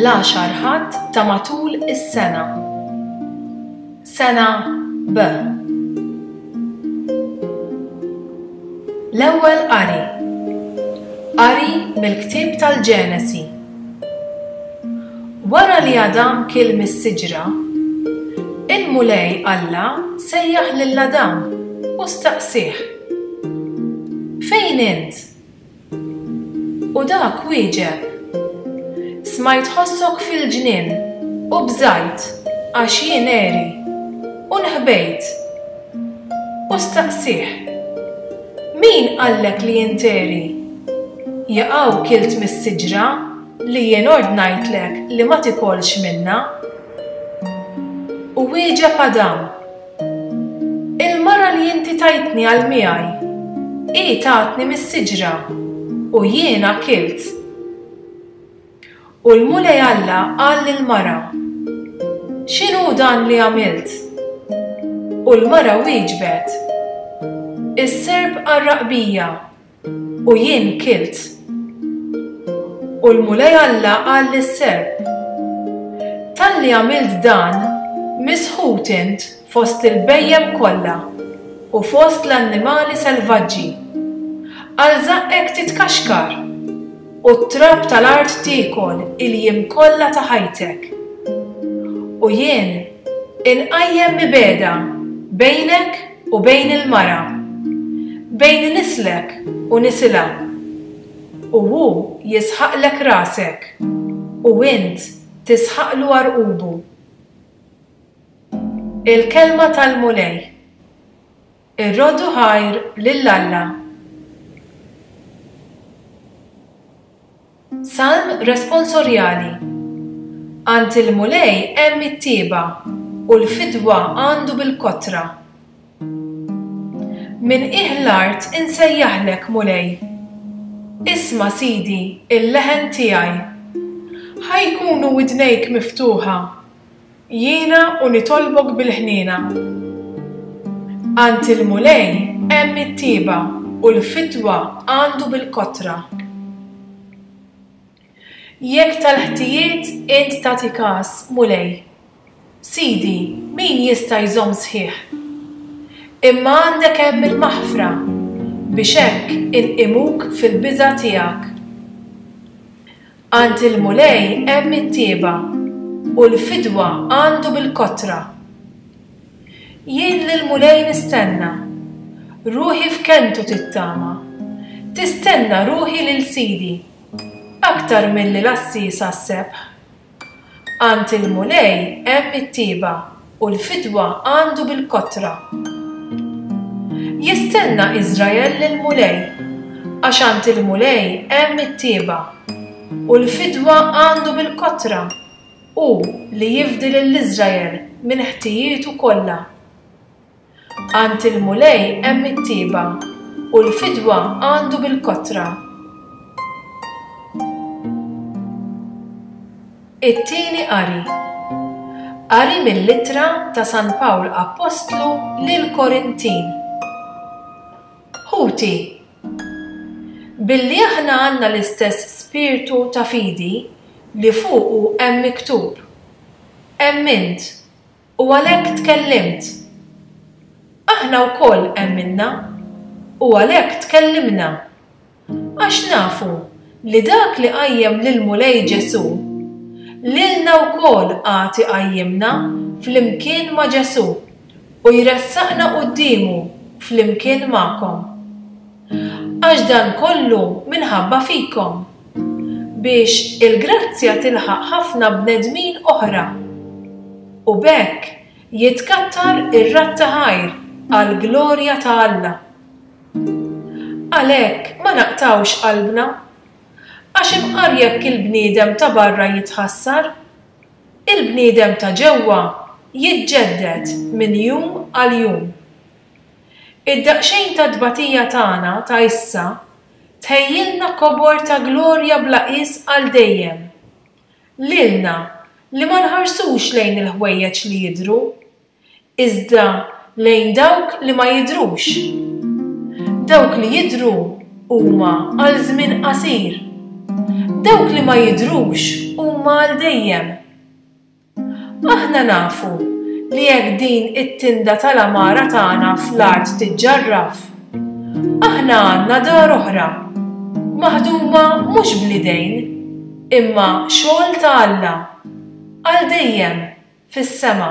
L-għaxar Ħadd ta' matul is-sena. Sena B. L-ewwel qari. Qari mill-ktieb tal-Ġenesi. Wara li Adam kiel mis-siġra, il-Mulej Alla sejjaħ lil Adam u staqsieh, Fejn int? U dak wieġeb, Smajt ħossok fil-ġnien u bżajt għax jien għeri, u nħbejt. U staqsieh. Min qallek li interi? Jaqaw kilt mis-siġra li jien ordnajtlek li ma tikolx minnha? U wieġeb Adam, Il-mara li inti tajtni għal miegħi, hi tatni mis-siġra, u jiena kilt. U l-Mulej Alla qal lill-mara, X'inhu dan li għamilt? U l-mara wieġbet, Is-serp qarraq bija, u jien kilt. U l-Mulej Alla qal lis-serp, Talli għamilt dan, misħut int fost il-bhejjem kollha u fost l-annimali selvaġġi. Għal żaqqek titkaxkar! U t-trab tal-art tiekol il-jiem kollha ta' ħajtek. U jien inqajjem mibegħda bejnek u bejn il-mara, bejn nislek u nisilha, u hu jisħaqlek rasek, u int tisħaqlu għarqubu. Il-kelma tal-Mulej. Irroddu ħajr lil Alla. Salm Responsorjali Għand il-Mulej hemm it-tieba, u l-fidwa għandu bil-kotra. Minn qiegħ l-art insejjaħlek, Mulej. Isma', Sidi, il-leħen tiegħi. Ħa jkunu widnejk miftuħa. Jiena u nitolbok bil-ħniena. Għand il-Mulej hemm it-tieba u l-fidwa għandu bil-kotra. Jekk tal-ħtijiet int tagħti kas, Mulej, Sidi, min jista' jżomm sħiħ? Imma għandek hemm il-maħfra biex hekk inqimuk fil-biża' tiegħek. Għand il-Mulej hemm it-tieba, u l-fidwa għandu bil-kotra. Jien lill-Mulej nistenna, ruħi f'kenntu tittama, tistenna ruħi lil Sidi, aktar milli l-għassiesa s-sebħ. Għand il-Mulej hemm it-tieba u l-fidwa għandu bil-kotra. Jistenna Iżrael lill-Mulej, għax għand il-Mulej hemm it-tieba u l-fidwa għandu bil-kotra, hu li jifdi lil Iżrael minn ħtijietu kollha. Għand il-Mulej hemm it-tieba, u l-fidwa għandu bil-kotra. It-tieni qari. Qari mill-ittra ta' San Pawl Appostlu lil Korintin. Ħuti, billi aħna għandna l-istess spirtu ta' fidi li fuqu hemm miktub, Emmint, U għalhekk tkellimt. Aħna wkoll emminna, u għalhekk tkellimna. Għax nafu li dak li qajjem lill-Mulej Ġesù, lilna wkoll għad iqajjimna flimkien ma' Ġesù u jressaqna quddiemu flimkien magħkom. Għax dan kollu minħabba fikom. biex il-grazzja tilħaq ħafna bnedmin oħra u b'hekk jitkattar ir-radd ta' ħajr għall-glorja ta' Alla. Għalhekk ma naqtgħux qalbna, għax imqar jekk il-bniedem ta' barra jitħassar, il-bniedem ta' ġewwa jiġġedded minn jum għal jum. Id-daqsxejn ta' tbatija tagħna ta' issa Tħejjilna kobor ta' glorja bla qies għal dejjem. Lilna li ma nħarsux lejn il-ħwejjeġ li jidhru, iżda lejn dawk li ma jidhrux. Dawk li jidhru huma għal żmien qasir. Dawk li ma jidhrux huma għal dejjem. Aħna nafu li jekk din it-tinda tal-għamara tagħna fl-art tiġġarraf, aħna għandna dar oħra, maħduma mhux bl-idejn, imma xogħol ta' Alla, għal dejjem fis-sema.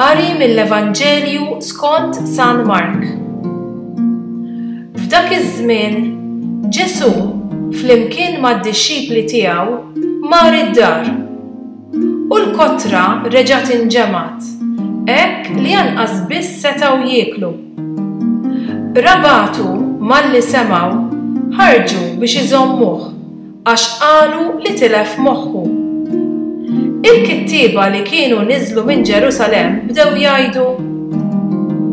Qari mill-Evanġelju skont San Mark. F'dak iż-żmien, Ġesù, flimkien mad-dixxipli tiegħu, mar id-dar. U l-kotra reġgħet inġemgħet, hekk li anqas biss setgħu jieklu. Rabatu malli semgħu, ħarġu biex iżommuh. għax qalu li tilef moħħu. Il-kittieba li kienu niżlu minn Ġerusalemm bdew jgħidu,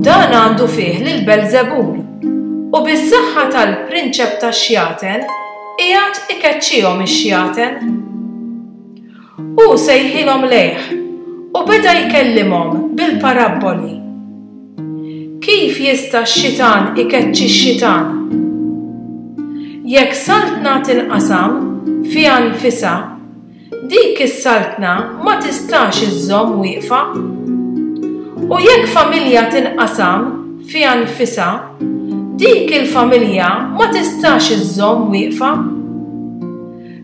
Dan għandu fih lil Belżebul, u bis-saħħa tal-prinċep tax-xjaten qiegħed ikeċċihom ix-xjaten. Hu sejħilhom lejh u beda jkellimhom bil-parabboli. Kif jista' x-xitan ikeċċi x-xitan? Jekk saltna tinqasam fiha nfisha, dik is-saltna ma tistax iżżomm wieqfa. U jekk familja tinqasam fiha nfisha, dik il-familja ma tistax iżżomm wieqfa.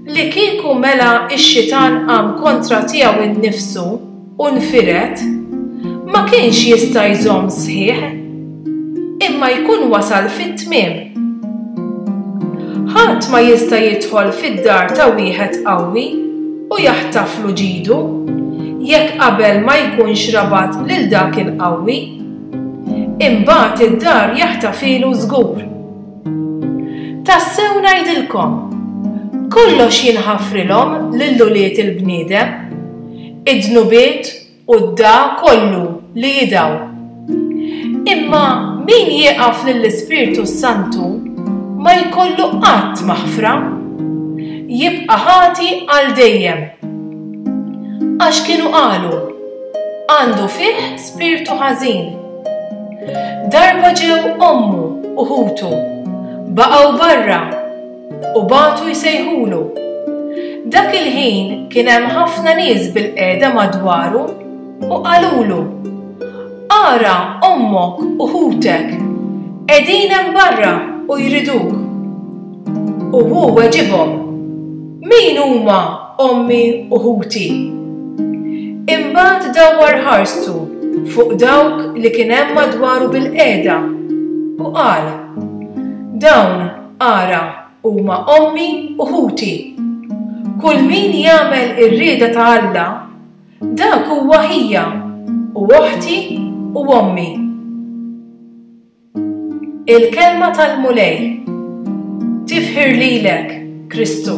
Li kieku mela x-xitan qam kontra tiegħu nnifsu u nfired, ma kienx jista' jżomm sħiħ, imma jkun wasal fit-tmiem. Ħadd ma jista' jidħol fid-dar ta' wieħed qawwi u jaħtaflu ġidu, jekk qabel ma jkunx rabat lil dak il-qawwi. Imbagħad id-dar jaħtafielu żgur. Tassew ngħidilkom, kollox jinħafrilhom lil ulied il-bniedem, id-dnubiet u d-dagħa kollu li jidgħu. Imma min jieqaf lill-Ispirtu s-Santu ma jkollu qatt maħfra. Jibqa' ħati għal dejjem. Għax kienu qalu, Għandu fih spirtu ħażin. Darba ġew ommu u ħutu, baqgħu barra u bagħtu jsejħulu. Dak il-ħin kien hemm ħafna nies bilqiegħda madwaru u qalulu, Ara ommok u ħutek qegħdin hemm barra u jriduk. U hu weġibhom, Min huma? ommi u ħuti. Imbagħad dawwar ħarstu fuq dawk li kien hemm madwaru bil-qiegħda u qal, Dawn, ara, huma ommi u ħuti. Kull min jagħmel ir-rieda ta' Alla, dak huwa ħija u oħti u ommi. Il-Kelma tal-Mulej tifħir lilek, Kristu.